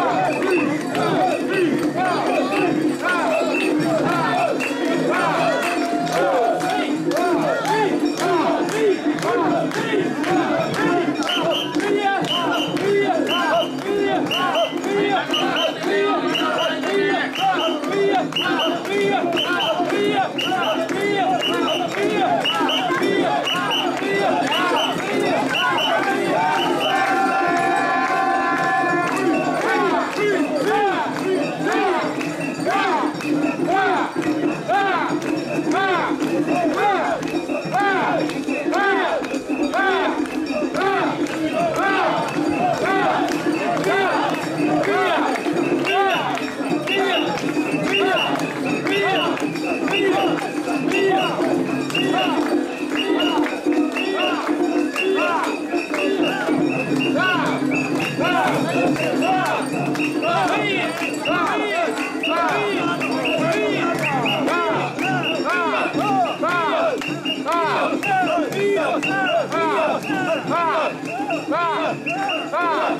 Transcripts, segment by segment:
Brasil! Thank you.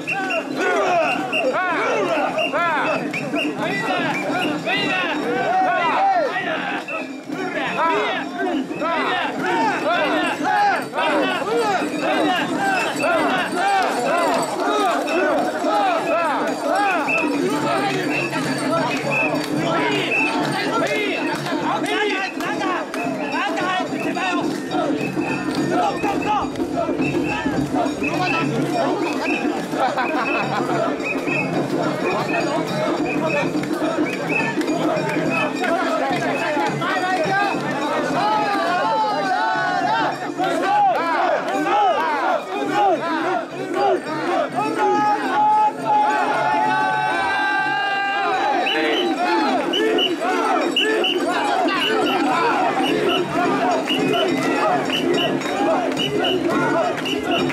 Woo! Come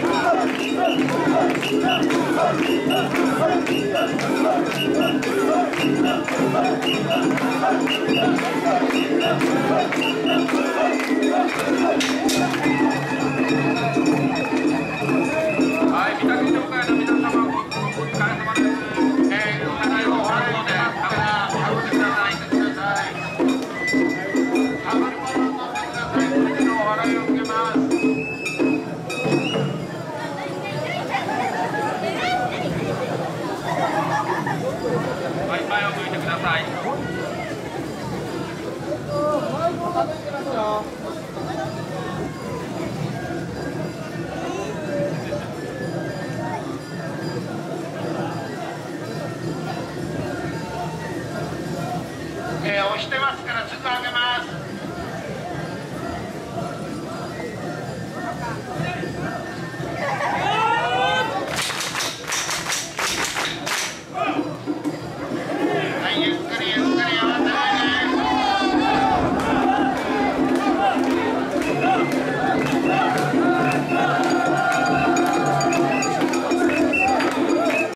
on! Thank you. えー、押してますからすぐ上げます。